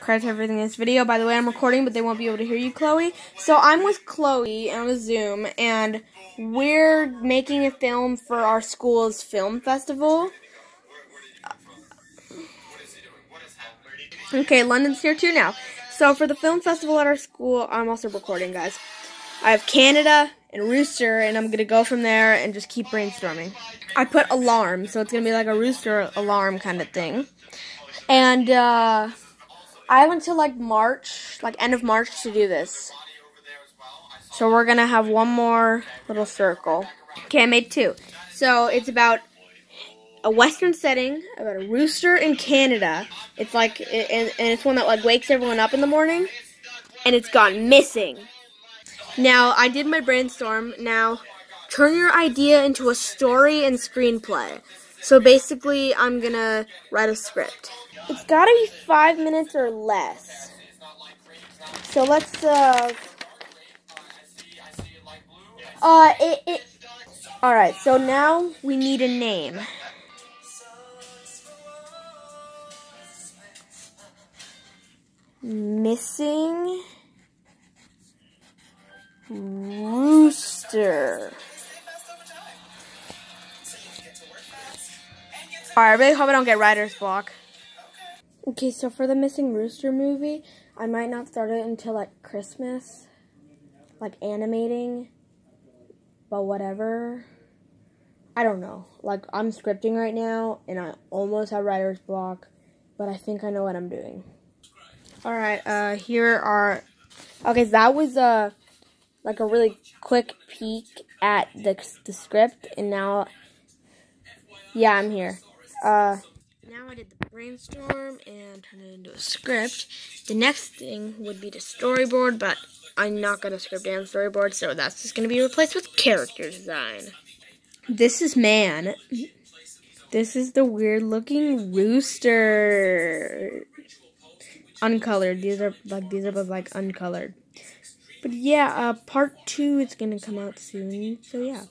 credit to everything in this video. By the way, I'm recording, but they won't be able to hear you, Chloe. So I'm with Chloe on a Zoom, and we're making a film for our school's film festival. Okay, London's here too now. So for the film festival at our school, I'm also recording, guys. I have Canada and Rooster, and I'm going to go from there and just keep brainstorming. I put alarm, so it's going to be like a Rooster alarm kind of thing. And uh, I have until like March, like end of March to do this. So we're to have one more little circle. Okay, I made two. So it's about a western setting about a rooster in Canada. It's like, and it's one that like wakes everyone up in the morning, and it's gone missing. Now, I did my brainstorm. Now, turn your idea into a story and screenplay. So basically, I'm gonna write a script. It's gotta be five minutes or less. So let's, uh, uh, it, it, alright, so now we need a name. Missing Rooster. Alright, I really hope I don't get writer's block. Okay, so for the Missing Rooster movie, I might not start it until like Christmas. Like animating. But whatever. I don't know. Like, I'm scripting right now, and I almost have writer's block. But I think I know what I'm doing. Alright, uh, here are... Okay, that was, uh like a really quick peek at the, the script, and now, yeah, I'm here. Uh, now I did the brainstorm and turned it into a script. The next thing would be the storyboard, but I'm not going to script and storyboard, so that's just going to be replaced with character design. This is man. This is the weird looking rooster. Uncolored. These are like these are both like uncolored. But yeah, uh, part two is gonna come out soon. So yeah.